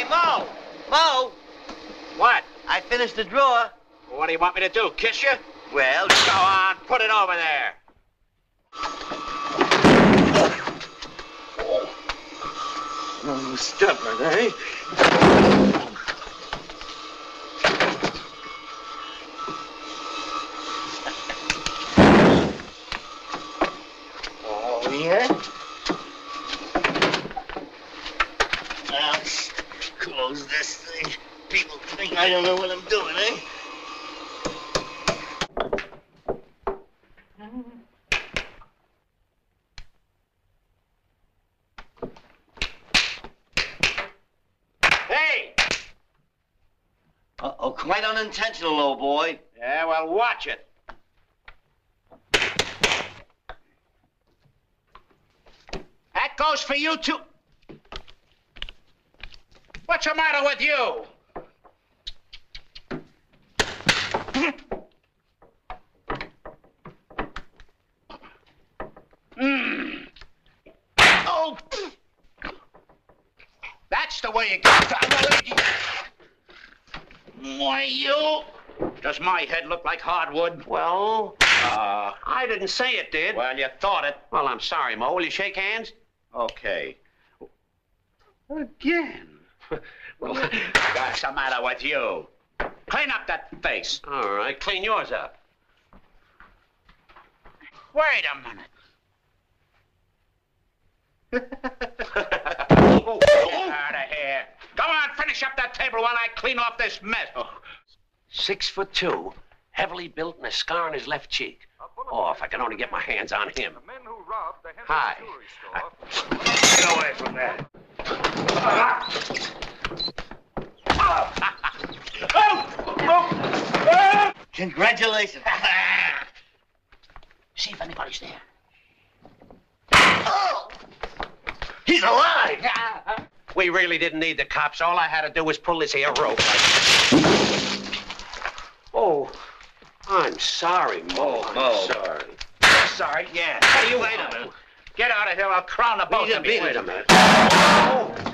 Hey, Moe! Moe! What? I finished the drawer. What do you want me to do? Kiss you? Well, Go on, put it over there. oh, stubborn, eh? Oh, yeah? Close this thing. People think I don't know what I'm doing, eh? Hey! Uh-oh, quite unintentional, old boy. Yeah, well, watch it. That goes for you too. What's the matter with you? Hmm. Oh. That's the way you get. Why, you? Does my head look like hardwood? Well, Uh, I didn't say it did. well, you thought it. Well, I'm sorry, Moe. Will you shake hands? Okay. Again. well, What's the matter with you? Clean up that face. all right. Clean yours up. Wait a minute. Oh, Get out of here. Go on, finish up that table while I clean off this mess. Oh. Six foot two, heavily built, and a scar on his left cheek. Oh, if I could only get my hands on him. The men who robbed the Henry's Hi. jewelry store. Get away from there. Congratulations. See if anybody's there. oh! He's alive! We really didn't need the cops. All I had to do was pull this here rope. Oh, I'm sorry, Moe. I'm Moe. sorry. Sorry, yeah. Hey, you wait a minute. Get out of here. I'll crown the both Beat it, of you. Wait a minute. Oh,